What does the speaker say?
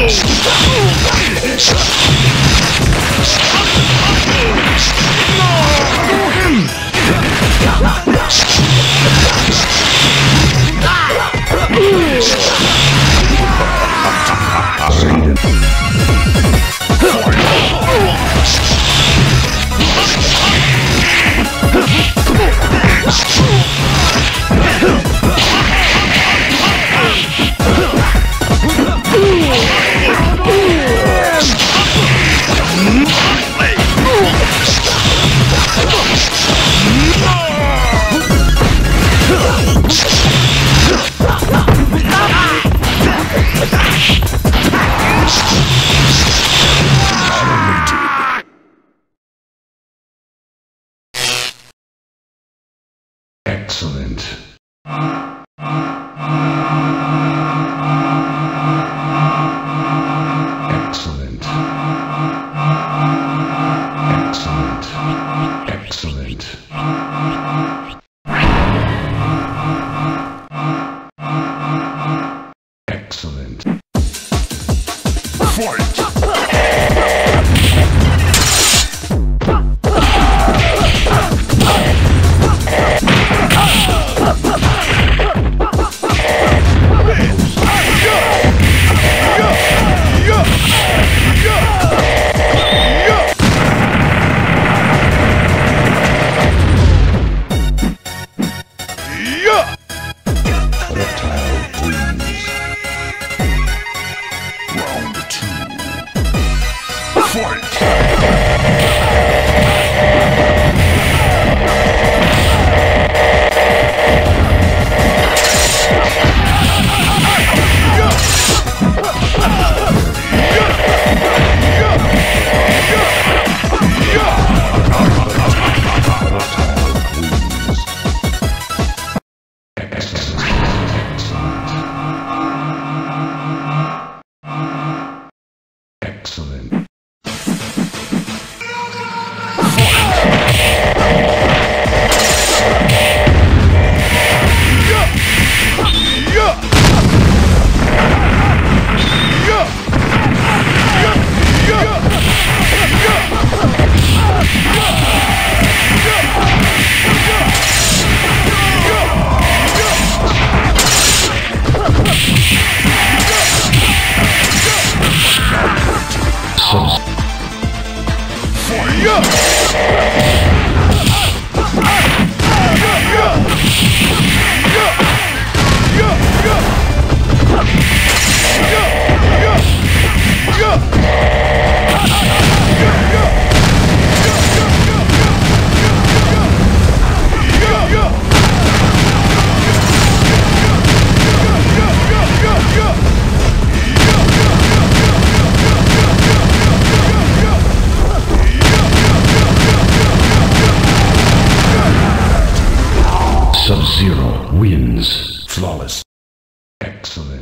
Ooh. Excellent. Yeah! Excellent.